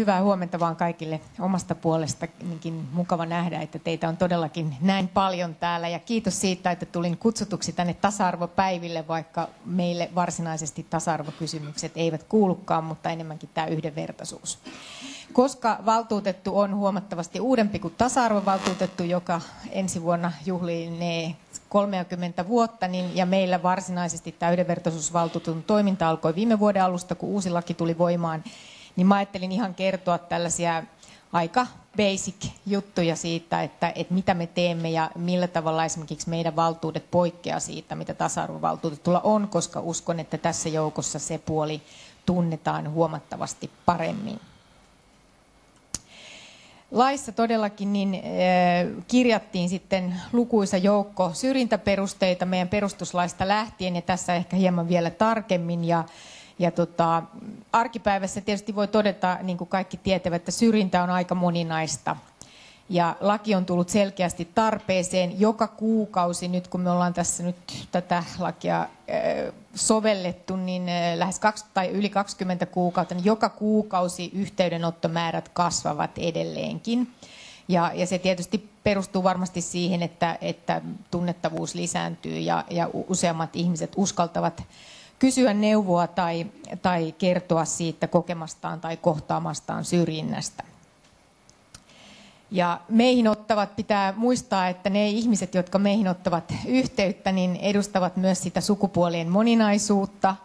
Hyvää huomenta vaan kaikille omasta puolesta. Niinkin mukava nähdä, että teitä on todellakin näin paljon täällä. Ja kiitos siitä, että tulin kutsutuksi tänne tasa-arvopäiville, vaikka meille varsinaisesti tasa-arvokysymykset eivät kuulukaan, mutta enemmänkin tämä yhdenvertaisuus. Koska valtuutettu on huomattavasti uudempi kuin tasa-arvovaltuutettu, joka ensi vuonna juhlinee 30 vuotta, niin, ja meillä varsinaisesti tämä yhdenvertaisuusvaltuutetun toiminta alkoi viime vuoden alusta, kun uusi laki tuli voimaan, niin mä ajattelin ihan kertoa tällaisia aika basic juttuja siitä, että, että mitä me teemme ja millä tavalla esimerkiksi meidän valtuudet poikkeaa siitä, mitä tasa-arvovaltuutetulla on, koska uskon, että tässä joukossa se puoli tunnetaan huomattavasti paremmin. Laissa todellakin niin, äh, kirjattiin sitten lukuisa joukko syrjintäperusteita meidän perustuslaista lähtien ja tässä ehkä hieman vielä tarkemmin. Ja, ja tota, arkipäivässä tietysti voi todeta, niin kuin kaikki tietävät, että syrjintä on aika moninaista. Ja laki on tullut selkeästi tarpeeseen joka kuukausi, nyt kun me ollaan tässä nyt tätä lakia sovellettu, niin lähes 20, tai yli 20 kuukautta, niin joka kuukausi yhteydenottomäärät kasvavat edelleenkin. Ja, ja se tietysti perustuu varmasti siihen, että, että tunnettavuus lisääntyy ja, ja useammat ihmiset uskaltavat kysyä neuvoa tai, tai kertoa siitä kokemastaan tai kohtaamastaan syrjinnästä. Ja meihin ottavat, pitää muistaa, että ne ihmiset, jotka meihin ottavat yhteyttä, niin edustavat myös sitä sukupuolien moninaisuutta.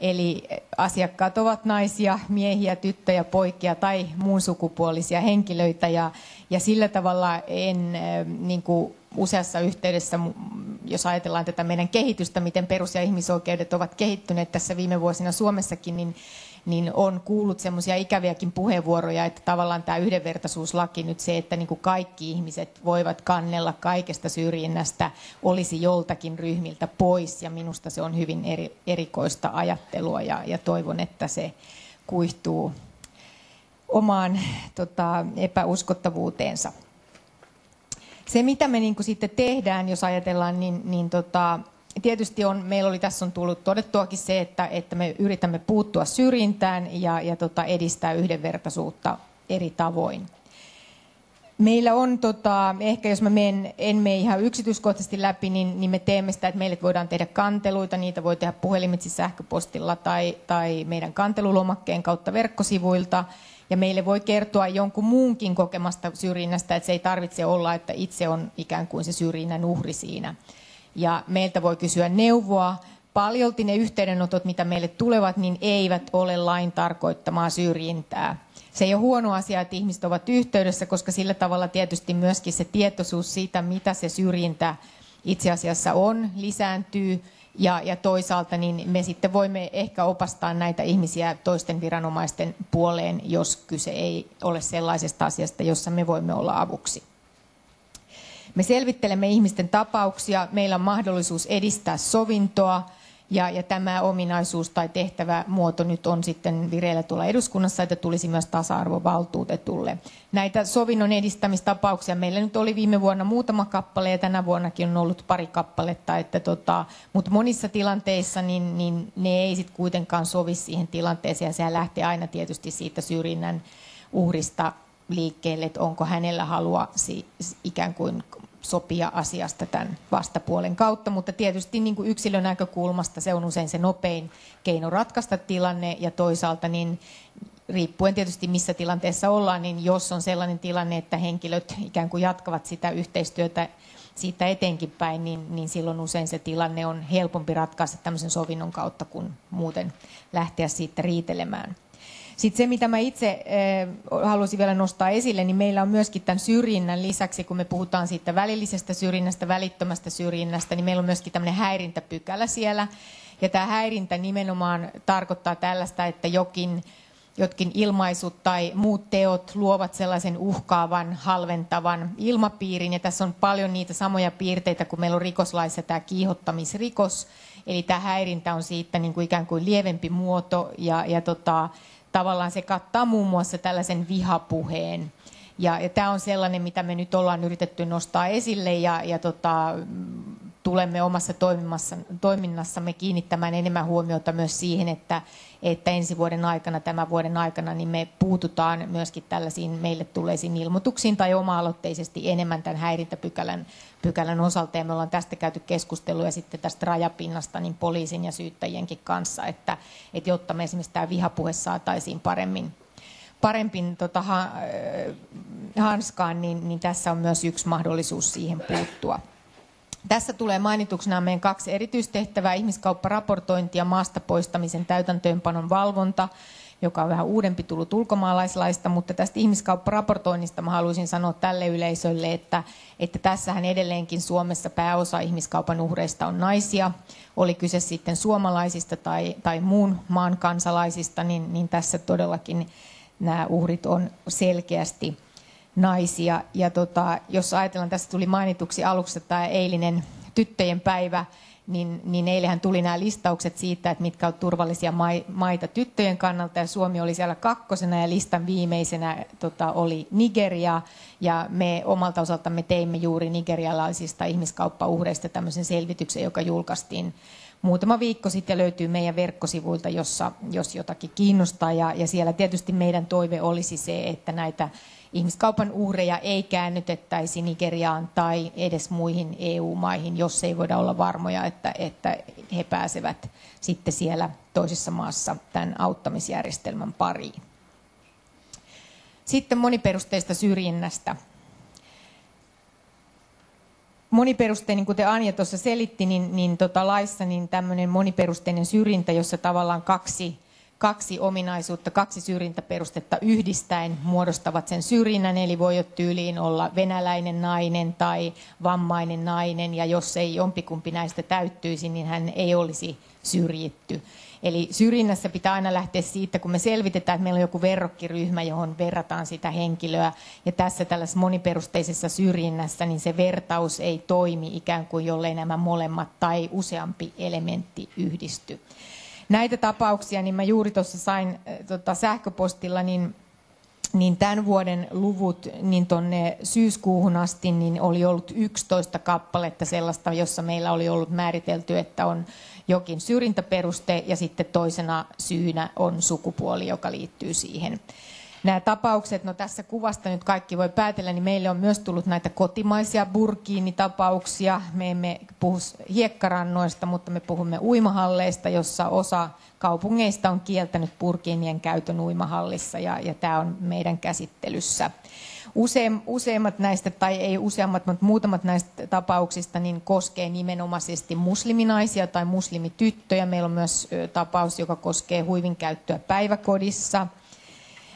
Eli asiakkaat ovat naisia, miehiä, tyttöjä, poikia tai muun sukupuolisia henkilöitä. Ja, ja sillä tavalla en niin kuin useassa yhteydessä, jos ajatellaan tätä meidän kehitystä, miten perus- ja ihmisoikeudet ovat kehittyneet tässä viime vuosina Suomessakin, niin niin on kuullut semmoisia ikäviäkin puheenvuoroja, että tavallaan tämä yhdenvertaisuuslaki nyt se, että niin kuin kaikki ihmiset voivat kannella kaikesta syrjinnästä, olisi joltakin ryhmiltä pois. Ja minusta se on hyvin eri, erikoista ajattelua ja, ja toivon, että se kuihtuu omaan tota, epäuskottavuuteensa. Se, mitä me niin kuin sitten tehdään, jos ajatellaan, niin, niin tota, tietysti on, meillä oli tässä on tullut todettuakin se, että, että me yritämme puuttua syrjintään ja, ja tota, edistää yhdenvertaisuutta eri tavoin. Meillä on, tota, ehkä jos mä menen, en mene ihan yksityiskohtaisesti läpi, niin, niin me teemme sitä, että meille voidaan tehdä kanteluita. Niitä voi tehdä puhelimitse sähköpostilla tai, tai meidän kantelulomakkeen kautta verkkosivuilta. Ja meille voi kertoa jonkun muunkin kokemasta syrjinnästä, että se ei tarvitse olla, että itse on ikään kuin se syrjinnän uhri siinä ja meiltä voi kysyä neuvoa. Paljolti ne yhteydenotot, mitä meille tulevat, niin eivät ole lain tarkoittamaa syrjintää. Se ei ole huono asia, että ihmiset ovat yhteydessä, koska sillä tavalla tietysti myöskin se tietoisuus siitä, mitä se syrjintä itse asiassa on, lisääntyy. Ja, ja toisaalta niin me sitten voimme ehkä opastaa näitä ihmisiä toisten viranomaisten puoleen, jos kyse ei ole sellaisesta asiasta, jossa me voimme olla avuksi. Me selvittelemme ihmisten tapauksia, meillä on mahdollisuus edistää sovintoa, ja, ja tämä ominaisuus tai tehtävä muoto nyt on sitten vireillä tuolla eduskunnassa, että tulisi myös tasa-arvovaltuutetulle. Näitä sovinnon edistämistapauksia meillä nyt oli viime vuonna muutama kappale ja tänä vuonnakin on ollut pari kappaletta, että tota, mutta monissa tilanteissa niin, niin ne ei sitten kuitenkaan sovi siihen tilanteeseen ja sehän lähtee aina tietysti siitä syrjinnän uhrista liikkeelle, että onko hänellä halua ikään kuin sopia asiasta tämän vastapuolen kautta, mutta tietysti niin kuin yksilön näkökulmasta se on usein se nopein keino ratkaista tilanne ja toisaalta niin riippuen tietysti missä tilanteessa ollaan, niin jos on sellainen tilanne, että henkilöt ikään kuin jatkavat sitä yhteistyötä siitä etenkin päin, niin, niin silloin usein se tilanne on helpompi ratkaista tämmöisen sovinnon kautta kuin muuten lähteä siitä riitelemään. Sitten se, mitä mä itse eh, haluaisin vielä nostaa esille, niin meillä on myöskin tämän syrjinnän lisäksi, kun me puhutaan siitä välillisestä syrjinnästä, välittömästä syrjinnästä, niin meillä on myöskin tämmöinen häirintäpykälä siellä. Ja tämä häirintä nimenomaan tarkoittaa tällaista, että jokin, jotkin ilmaisut tai muut teot luovat sellaisen uhkaavan, halventavan ilmapiirin. Ja tässä on paljon niitä samoja piirteitä, kun meillä on rikoslaissa tämä kiihottamisrikos. Eli tämä häirintä on siitä niin kuin ikään kuin lievempi muoto ja, ja tota, tavallaan se kattaa muun muassa tällaisen vihapuheen. Ja, ja tämä on sellainen, mitä me nyt ollaan yritetty nostaa esille ja, ja tota, tulemme omassa toiminnassamme kiinnittämään enemmän huomiota myös siihen, että, että ensi vuoden aikana, tämän vuoden aikana, niin me puututaan myöskin tällaisiin meille tulleisiin ilmoituksiin tai oma-aloitteisesti enemmän tämän häirintäpykälän pykälän osalta. Ja me ollaan tästä käyty keskustelua sitten tästä rajapinnasta niin poliisin ja syyttäjienkin kanssa, että, että jotta me esimerkiksi tämä vihapuhe saataisiin paremmin parempin tota, ha, hanskaan, niin, niin tässä on myös yksi mahdollisuus siihen puuttua. Tässä tulee mainituksena meidän kaksi erityistehtävää, ihmiskaupparaportointi ja maasta poistamisen täytäntöönpanon valvonta, joka on vähän uudempi tullut ulkomaalaislaista, mutta tästä ihmiskaupparaportoinnista mä haluaisin sanoa tälle yleisölle, että, että tässähän edelleenkin Suomessa pääosa ihmiskaupan uhreista on naisia, oli kyse sitten suomalaisista tai, tai muun maan kansalaisista, niin, niin tässä todellakin nämä uhrit on selkeästi naisia. Ja tota, jos ajatellaan, tässä tuli mainituksi aluksi tämä eilinen tyttöjen päivä, niin, niin eilähän tuli nämä listaukset siitä, että mitkä ovat turvallisia maita tyttöjen kannalta, ja Suomi oli siellä kakkosena, ja listan viimeisenä tota, oli Nigeria, ja me omalta osaltamme teimme juuri nigerialaisista ihmiskauppauhreista tämmöisen selvityksen, joka julkaistiin muutama viikko sitten löytyy meidän verkkosivuilta, jossa, jos jotakin kiinnostaa. Ja, ja siellä tietysti meidän toive olisi se, että näitä ihmiskaupan uhreja ei käännytettäisi Nigeriaan tai edes muihin EU-maihin, jos ei voida olla varmoja, että, että he pääsevät sitten siellä toisessa maassa tämän auttamisjärjestelmän pariin. Sitten moniperusteista syrjinnästä moniperusteinen, kuten Anja tuossa selitti, niin, niin tota laissa niin tämmöinen moniperusteinen syrjintä, jossa tavallaan kaksi, kaksi ominaisuutta, kaksi syrjintäperustetta yhdistäen muodostavat sen syrjinnän, eli voi jo tyyliin olla venäläinen nainen tai vammainen nainen, ja jos ei jompikumpi näistä täyttyisi, niin hän ei olisi syrjitty. Eli syrjinnässä pitää aina lähteä siitä, kun me selvitetään, että meillä on joku verrokkiryhmä, johon verrataan sitä henkilöä. Ja tässä tällaisessa moniperusteisessa syrjinnässä, niin se vertaus ei toimi ikään kuin jollei nämä molemmat tai useampi elementti yhdisty. Näitä tapauksia, niin mä juuri tuossa sain äh, tota, sähköpostilla, niin niin tämän vuoden luvut niin tuonne syyskuuhun asti niin oli ollut 11 kappaletta sellaista, jossa meillä oli ollut määritelty, että on jokin syrjintäperuste ja sitten toisena syynä on sukupuoli, joka liittyy siihen. Nämä tapaukset, no tässä kuvasta nyt kaikki voi päätellä, niin meille on myös tullut näitä kotimaisia burkiinitapauksia. Me emme puhu hiekkarannoista, mutta me puhumme uimahalleista, jossa osa kaupungeista on kieltänyt burkiinien käytön uimahallissa ja, ja tämä on meidän käsittelyssä. Useim, useimmat näistä, tai ei useammat, mutta muutamat näistä tapauksista niin koskee nimenomaisesti musliminaisia tai muslimityttöjä. Meillä on myös tapaus, joka koskee huivin käyttöä päiväkodissa.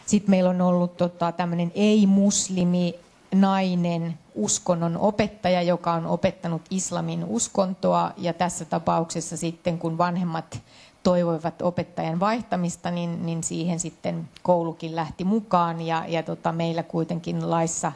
Sitten meillä on ollut tota, tämmöinen ei-muslimi nainen uskonnon opettaja, joka on opettanut islamin uskontoa. Ja tässä tapauksessa sitten, kun vanhemmat toivoivat opettajan vaihtamista, niin, niin siihen sitten koulukin lähti mukaan. Ja, ja tota, meillä kuitenkin laissa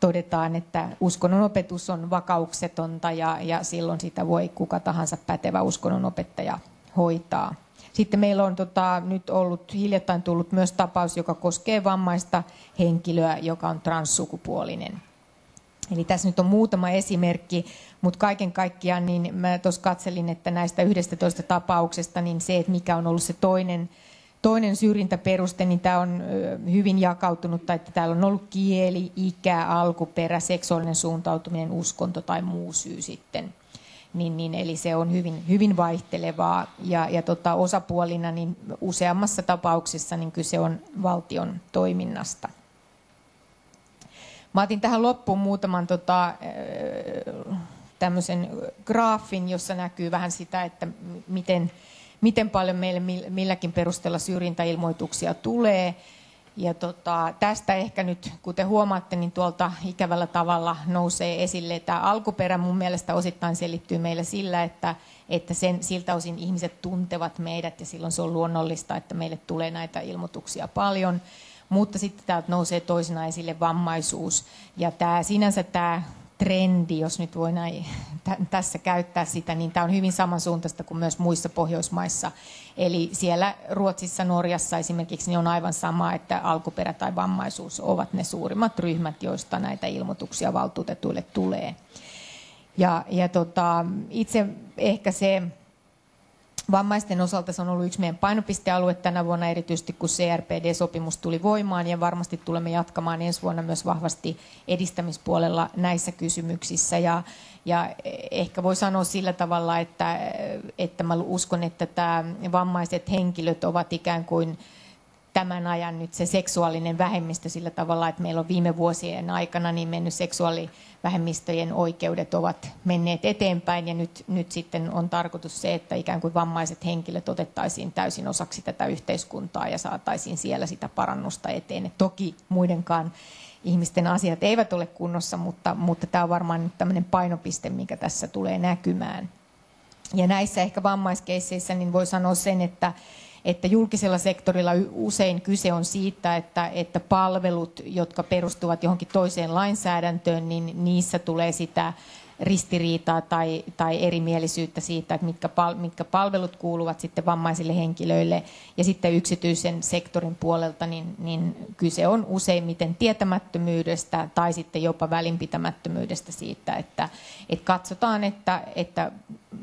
todetaan, että uskonnon opetus on vakauksetonta ja, ja silloin sitä voi kuka tahansa pätevä uskonnon opettaja hoitaa. Sitten meillä on tota, nyt ollut hiljattain tullut myös tapaus, joka koskee vammaista henkilöä, joka on transsukupuolinen. Eli tässä nyt on muutama esimerkki, mutta kaiken kaikkiaan niin mä tuossa katselin, että näistä 11 tapauksesta, niin se, että mikä on ollut se toinen, toinen syrjintäperuste, niin tämä on hyvin jakautunut, tai että täällä on ollut kieli, ikä, alkuperä, seksuaalinen suuntautuminen, uskonto tai muu syy sitten. Niin, niin, eli se on hyvin, hyvin vaihtelevaa ja, ja tota, osapuolina niin useammassa tapauksessa niin kyse on valtion toiminnasta. Mä otin tähän loppuun muutaman tota, tämmöisen graafin, jossa näkyy vähän sitä, että miten, miten paljon meille milläkin perusteella syrjintäilmoituksia tulee. Ja tota, tästä ehkä nyt, kuten huomaatte, niin tuolta ikävällä tavalla nousee esille. Tämä alkuperä mun mielestä osittain selittyy meillä sillä, että, että sen, siltä osin ihmiset tuntevat meidät ja silloin se on luonnollista, että meille tulee näitä ilmoituksia paljon. Mutta sitten täältä nousee toisena esille vammaisuus. Ja tämä, sinänsä tämä trendi, jos nyt voi näin tässä käyttää sitä, niin tämä on hyvin samansuuntaista kuin myös muissa Pohjoismaissa. Eli siellä Ruotsissa, Norjassa esimerkiksi niin on aivan sama, että alkuperä tai vammaisuus ovat ne suurimmat ryhmät, joista näitä ilmoituksia valtuutetuille tulee. Ja, ja tota, itse ehkä se Vammaisten osalta se on ollut yksi meidän painopistealue tänä vuonna, erityisesti kun CRPD-sopimus tuli voimaan, ja varmasti tulemme jatkamaan ensi vuonna myös vahvasti edistämispuolella näissä kysymyksissä. Ja, ja ehkä voi sanoa sillä tavalla, että, että mä uskon, että tämä vammaiset henkilöt ovat ikään kuin tämän ajan nyt se seksuaalinen vähemmistö sillä tavalla, että meillä on viime vuosien aikana niin mennyt seksuaalivähemmistöjen oikeudet ovat menneet eteenpäin ja nyt, nyt sitten on tarkoitus se, että ikään kuin vammaiset henkilöt otettaisiin täysin osaksi tätä yhteiskuntaa ja saataisiin siellä sitä parannusta eteen. Et toki muidenkaan ihmisten asiat eivät ole kunnossa, mutta, mutta tämä on varmaan nyt tämmöinen painopiste, mikä tässä tulee näkymään. Ja näissä ehkä vammaiskeisseissä niin voi sanoa sen, että että julkisella sektorilla usein kyse on siitä, että, että palvelut, jotka perustuvat johonkin toiseen lainsäädäntöön, niin niissä tulee sitä ristiriitaa tai, tai erimielisyyttä siitä, että mitkä, pal, mitkä palvelut kuuluvat sitten vammaisille henkilöille. Ja sitten yksityisen sektorin puolelta niin, niin kyse on useimmiten tietämättömyydestä tai sitten jopa välinpitämättömyydestä siitä, että, että katsotaan että, että,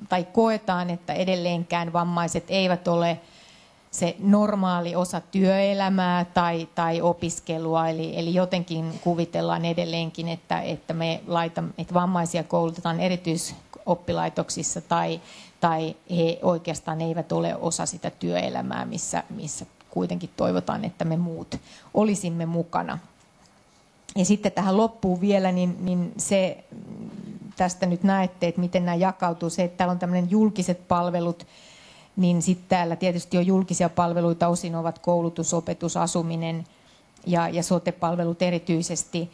tai koetaan, että edelleenkään vammaiset eivät ole se normaali osa työelämää tai, tai opiskelua. Eli, eli jotenkin kuvitellaan edelleenkin, että, että me laitamme, että vammaisia koulutetaan erityisoppilaitoksissa tai, tai he oikeastaan eivät ole osa sitä työelämää, missä, missä kuitenkin toivotaan, että me muut olisimme mukana. Ja sitten tähän loppuun vielä, niin, niin se tästä nyt näette, että miten nämä jakautuu. Se, että täällä on tämmöinen julkiset palvelut, niin sitten täällä tietysti on julkisia palveluita, osin ovat koulutus, opetus, asuminen ja, ja sote-palvelut erityisesti.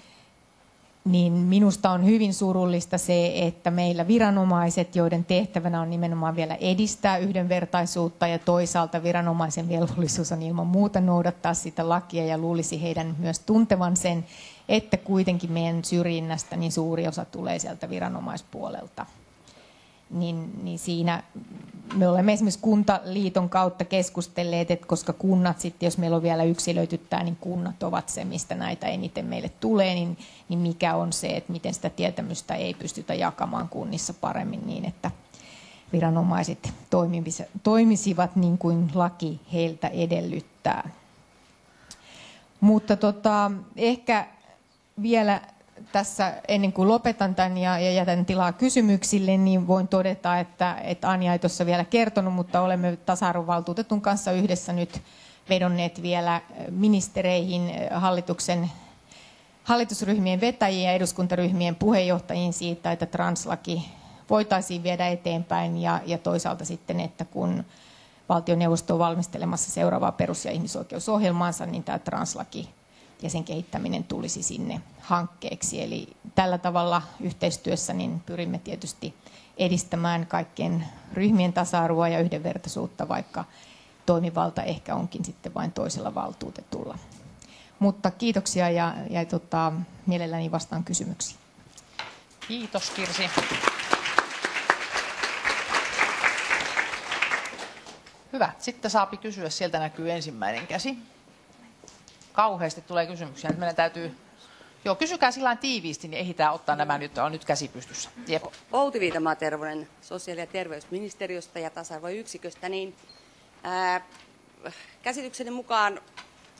Niin minusta on hyvin surullista se, että meillä viranomaiset, joiden tehtävänä on nimenomaan vielä edistää yhdenvertaisuutta ja toisaalta viranomaisen velvollisuus on ilman muuta noudattaa sitä lakia ja luulisi heidän myös tuntevan sen, että kuitenkin meidän syrjinnästä niin suuri osa tulee sieltä viranomaispuolelta niin, niin siinä me olemme esimerkiksi Kuntaliiton kautta keskustelleet, että koska kunnat sitten, jos meillä on vielä yksilöityttää, niin kunnat ovat se, mistä näitä eniten meille tulee, niin, niin mikä on se, että miten sitä tietämystä ei pystytä jakamaan kunnissa paremmin niin, että viranomaiset toimisivat niin kuin laki heiltä edellyttää. Mutta tota, ehkä vielä tässä ennen kuin lopetan tämän ja, ja jätän tilaa kysymyksille, niin voin todeta, että, että Anja ei tuossa vielä kertonut, mutta olemme tasa-arvovaltuutetun kanssa yhdessä nyt vedonneet vielä ministereihin, hallituksen, hallitusryhmien vetäjiin ja eduskuntaryhmien puheenjohtajiin siitä, että translaki voitaisiin viedä eteenpäin ja, ja toisaalta sitten, että kun valtioneuvosto on valmistelemassa seuraavaa perus- ja ihmisoikeusohjelmaansa, niin tämä translaki ja sen kehittäminen tulisi sinne hankkeeksi. Eli tällä tavalla yhteistyössä niin pyrimme tietysti edistämään kaikkien ryhmien tasa-arvoa ja yhdenvertaisuutta, vaikka toimivalta ehkä onkin sitten vain toisella valtuutetulla. Mutta kiitoksia ja, ja tota, mielelläni vastaan kysymyksiin. Kiitos Kirsi. Hyvä. Sitten saapi kysyä. Sieltä näkyy ensimmäinen käsi kauheasti tulee kysymyksiä. Nyt meidän täytyy... Joo, kysykää sillä tiiviisti, niin ehditään ottaa nämä nyt, on nyt käsi pystyssä. Jep. Outi Viitamaa Tervonen sosiaali- ja terveysministeriöstä ja tasa-arvoyksiköstä, niin ää, käsitykseni mukaan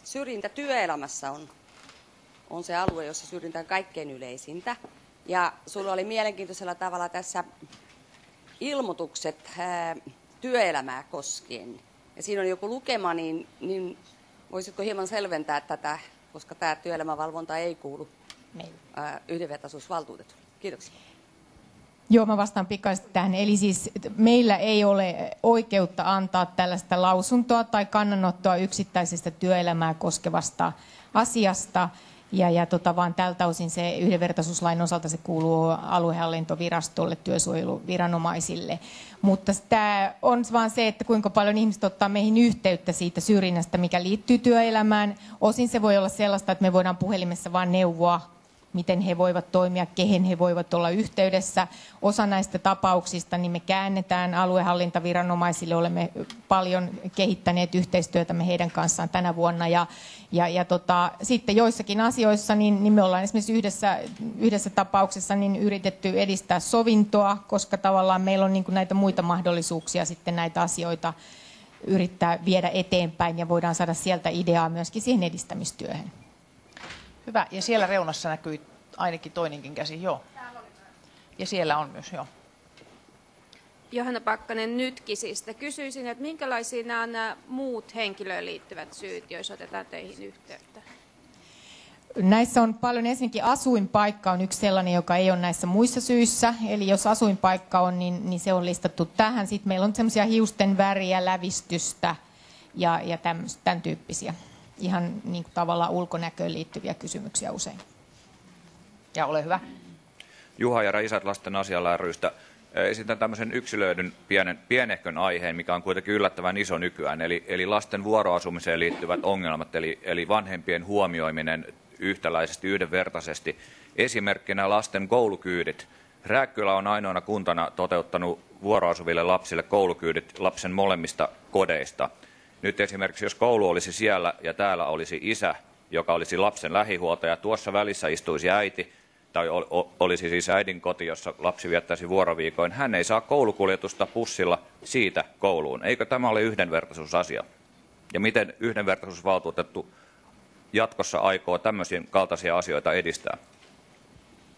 syrjintä työelämässä on, on se alue, jossa syrjintä on kaikkein yleisintä. Ja sulla oli mielenkiintoisella tavalla tässä ilmoitukset ää, työelämää koskien. Ja siinä on joku lukema, niin, niin Voisitko hieman selventää tätä, koska tämä työelämävalvonta ei kuulu yhdenvertaisuusvaltuutetulle? Kiitoksia. Joo, mä vastaan pikaisesti tähän. Eli siis meillä ei ole oikeutta antaa tällaista lausuntoa tai kannanottoa yksittäisestä työelämää koskevasta asiasta. Ja, ja tota, vaan tältä osin se yhdenvertaisuuslain osalta se kuuluu aluehallintovirastolle, työsuojeluviranomaisille. Mutta tämä on vaan se, että kuinka paljon ihmiset ottaa meihin yhteyttä siitä syrjinnästä, mikä liittyy työelämään. Osin se voi olla sellaista, että me voidaan puhelimessa vain neuvoa miten he voivat toimia, kehen he voivat olla yhteydessä. Osa näistä tapauksista niin me käännetään aluehallintaviranomaisille, olemme paljon kehittäneet yhteistyötämme heidän kanssaan tänä vuonna ja, ja, ja tota, sitten joissakin asioissa niin, niin me ollaan esimerkiksi yhdessä, yhdessä tapauksessa niin yritetty edistää sovintoa, koska tavallaan meillä on niin näitä muita mahdollisuuksia sitten näitä asioita yrittää viedä eteenpäin ja voidaan saada sieltä ideaa myöskin siihen edistämistyöhön. Hyvä. Ja siellä reunassa näkyy ainakin toinenkin käsi, joo. Ja siellä on myös, joo. Johanna Pakkanen Nytkisistä. Kysyisin, että minkälaisia nämä on nämä muut henkilöön liittyvät syyt, jos otetaan teihin yhteyttä? Näissä on paljon, ensinnäkin asuinpaikka on yksi sellainen, joka ei ole näissä muissa syissä. Eli jos asuinpaikka on, niin, niin se on listattu tähän. Sitten meillä on semmoisia hiusten väriä, lävistystä ja, ja tämän tyyppisiä. Ihan niin kuin tavallaan ulkonäköön liittyviä kysymyksiä usein. Ja ole hyvä. Juha ja Isät lasten asialla rystä. Esitän tämmöisen yksilöidyn pienen, pienehkön aiheen, mikä on kuitenkin yllättävän iso nykyään, eli, eli lasten vuoroasumiseen liittyvät ongelmat, eli, eli vanhempien huomioiminen yhtäläisesti, yhdenvertaisesti. Esimerkkinä lasten koulukyydit. Rääkkylä on ainoana kuntana toteuttanut vuoroasuville lapsille koulukyydit lapsen molemmista kodeista. Nyt esimerkiksi jos koulu olisi siellä ja täällä olisi isä, joka olisi lapsen lähihuoltaja, tuossa välissä istuisi äiti, tai olisi siis äidin koti, jossa lapsi viettäisi vuoroviikoin, hän ei saa koulukuljetusta pussilla siitä kouluun. Eikö tämä ole yhdenvertaisuusasia? Ja miten yhdenvertaisuusvaltuutettu jatkossa aikoo tämmöisiä kaltaisia asioita edistää?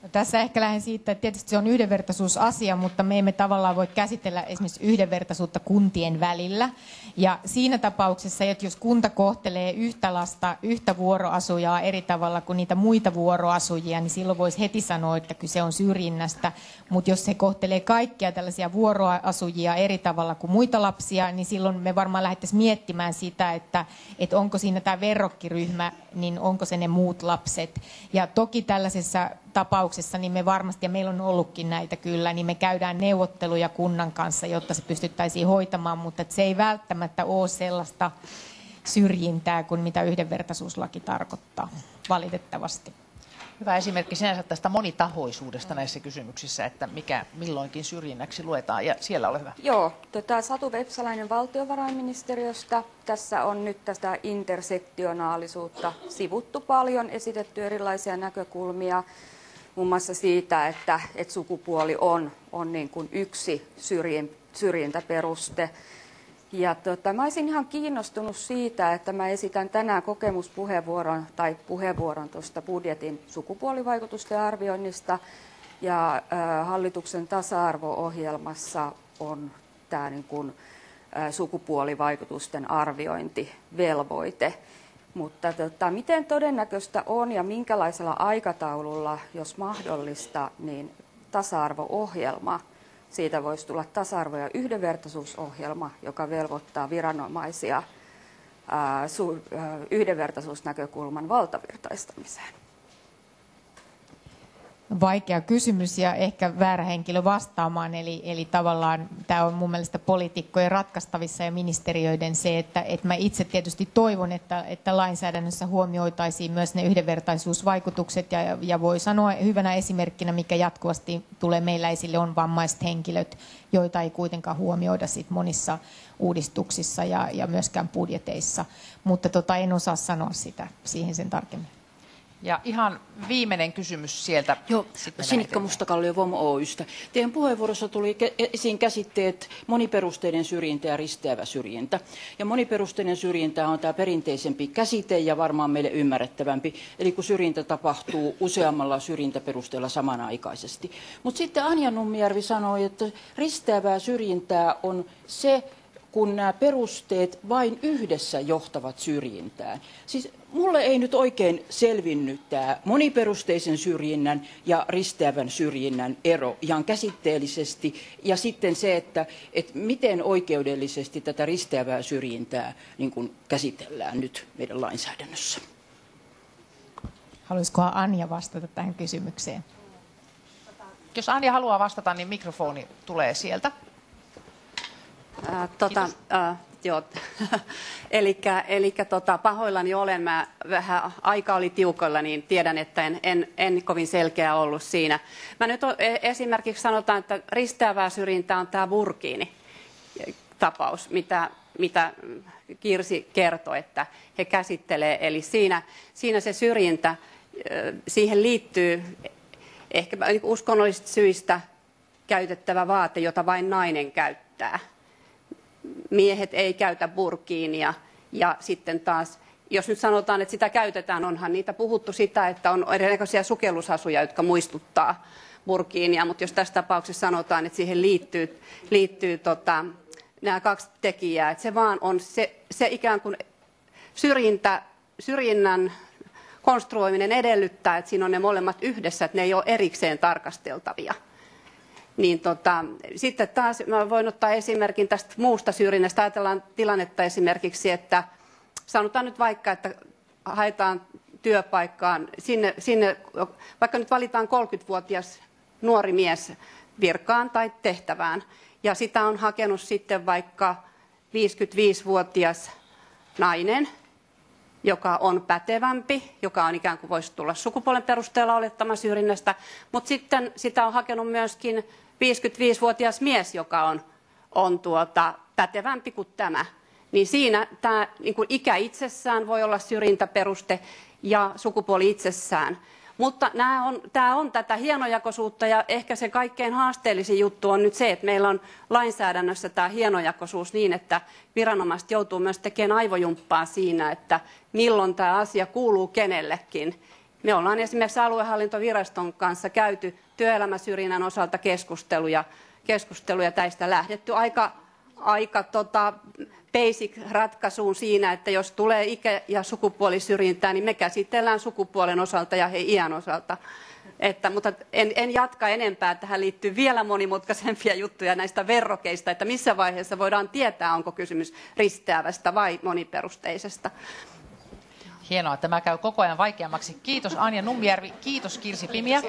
No tässä ehkä lähden siitä, että tietysti se on yhdenvertaisuusasia, mutta me emme tavallaan voi käsitellä esimerkiksi yhdenvertaisuutta kuntien välillä. Ja siinä tapauksessa, että jos kunta kohtelee yhtä lasta, yhtä vuoroasujaa eri tavalla kuin niitä muita vuoroasujia, niin silloin voisi heti sanoa, että kyse on syrjinnästä. Mutta jos se kohtelee kaikkia tällaisia vuoroasujia eri tavalla kuin muita lapsia, niin silloin me varmaan lähdettäisiin miettimään sitä, että, että onko siinä tämä verrokkiryhmä, niin onko se ne muut lapset. Ja toki tällaisessa tapauksessa, niin me varmasti, ja meillä on ollutkin näitä kyllä, niin me käydään neuvotteluja kunnan kanssa, jotta se pystyttäisiin hoitamaan, mutta se ei välttämättä ole sellaista syrjintää kuin mitä yhdenvertaisuuslaki tarkoittaa, valitettavasti. Hyvä esimerkki sinänsä tästä monitahoisuudesta näissä kysymyksissä, että mikä milloinkin syrjinnäksi luetaan. Ja siellä ole hyvä. Joo, tota, Satu Vepsalainen valtiovarainministeriöstä. Tässä on nyt tästä intersektionaalisuutta sivuttu paljon, esitetty erilaisia näkökulmia muun muassa siitä, että, että sukupuoli on, on niin kuin yksi syrjin, syrjintäperuste. Ja tota, mä olisin ihan kiinnostunut siitä, että mä esitän tänään kokemuspuheenvuoron tai puheenvuoron tuosta budjetin sukupuolivaikutusten arvioinnista. Ja äh, hallituksen tasa-arvo-ohjelmassa on tämä niin kuin, äh, sukupuolivaikutusten arviointivelvoite. Mutta tota, miten todennäköistä on ja minkälaisella aikataululla, jos mahdollista, niin tasa-arvo-ohjelma, siitä voisi tulla tasa-arvo- ja yhdenvertaisuusohjelma, joka velvoittaa viranomaisia yhdenvertaisuusnäkökulman valtavirtaistamiseen vaikea kysymys ja ehkä väärä henkilö vastaamaan. Eli, eli tavallaan tämä on mun mielestä poliitikkojen ratkaistavissa ja ministeriöiden se, että, että mä itse tietysti toivon, että, että lainsäädännössä huomioitaisiin myös ne yhdenvertaisuusvaikutukset ja, ja voi sanoa hyvänä esimerkkinä, mikä jatkuvasti tulee meillä esille, on vammaiset henkilöt, joita ei kuitenkaan huomioida sit monissa uudistuksissa ja, ja myöskään budjeteissa. Mutta tota, en osaa sanoa sitä siihen sen tarkemmin. Ja ihan viimeinen kysymys sieltä. Joo, Sinikka Mustakallio VOM Oystä. Teidän puheenvuorossa tuli esiin käsitteet moniperusteinen syrjintä ja risteävä syrjintä. Ja moniperusteinen syrjintä on tämä perinteisempi käsite ja varmaan meille ymmärrettävämpi. Eli kun syrjintä tapahtuu useammalla syrjintäperusteella samanaikaisesti. Mutta sitten Anja Nummijärvi sanoi, että risteävää syrjintää on se, kun nämä perusteet vain yhdessä johtavat syrjintään. Siis mulle ei nyt oikein selvinnyt tämä moniperusteisen syrjinnän ja risteävän syrjinnän ero ihan käsitteellisesti. Ja sitten se, että, että miten oikeudellisesti tätä risteävää syrjintää niin kuin käsitellään nyt meidän lainsäädännössä. Haluaisiko Anja vastata tähän kysymykseen? Jos Anja haluaa vastata, niin mikrofoni tulee sieltä. Tota, ää, Joo, eli tota, pahoillani olen. Mä vähän aika oli tiukoilla, niin tiedän, että en, en, en kovin selkeä ollut siinä. Mä nyt e, esimerkiksi sanotaan, että risteävää syrjintää on tämä Burkiini tapaus, mitä, mitä Kirsi kertoi, että he käsittelee. Eli siinä, siinä se syrjintä, siihen liittyy ehkä uskonnollisista syistä käytettävä vaate, jota vain nainen käyttää. Miehet ei käytä burkiinia ja sitten taas jos nyt sanotaan, että sitä käytetään, onhan niitä puhuttu sitä, että on erinäköisiä sukellusasuja, jotka muistuttaa burkiinia, mutta jos tässä tapauksessa sanotaan, että siihen liittyy, liittyy tota, nämä kaksi tekijää, että se vaan on se, se ikään kuin syrjintä, syrjinnän konstruoiminen edellyttää, että siinä on ne molemmat yhdessä, että ne ei ole erikseen tarkasteltavia. Niin tota, sitten taas mä voin ottaa esimerkin tästä muusta syrjinnästä. Ajatellaan tilannetta esimerkiksi, että sanotaan nyt vaikka, että haetaan työpaikkaan, sinne, sinne, vaikka nyt valitaan 30-vuotias nuori mies virkaan tai tehtävään, ja sitä on hakenut sitten vaikka 55-vuotias nainen, joka on pätevämpi, joka on ikään kuin voisi tulla sukupuolen perusteella olettaman syrjinnästä, mutta sitten sitä on hakenut myöskin 55-vuotias mies, joka on, on tuota, pätevämpi kuin tämä. Niin siinä tämä niin kuin ikä itsessään voi olla syrjintäperuste ja sukupuoli itsessään. Mutta nämä on, tämä on tätä hienojakoisuutta ja ehkä se kaikkein haasteellisin juttu on nyt se, että meillä on lainsäädännössä tämä hienojakoisuus niin, että viranomaiset joutuu myös tekemään aivojumppaa siinä, että milloin tämä asia kuuluu kenellekin. Me ollaan esimerkiksi aluehallintoviraston kanssa käyty työelämäsyrjinnän osalta keskusteluja, keskusteluja tästä lähdetty aika, aika tota, basic ratkaisuun siinä, että jos tulee ikä- ja sukupuolisyrjintää, niin me käsitellään sukupuolen osalta ja he iän osalta. Että, mutta en, en jatka enempää. Tähän liittyy vielä monimutkaisempia juttuja näistä verrokeista, että missä vaiheessa voidaan tietää, onko kysymys risteävästä vai moniperusteisesta. Hienoa, tämä käy koko ajan vaikeammaksi. Kiitos Anja Nummijärvi, kiitos Kirsi Pimiä.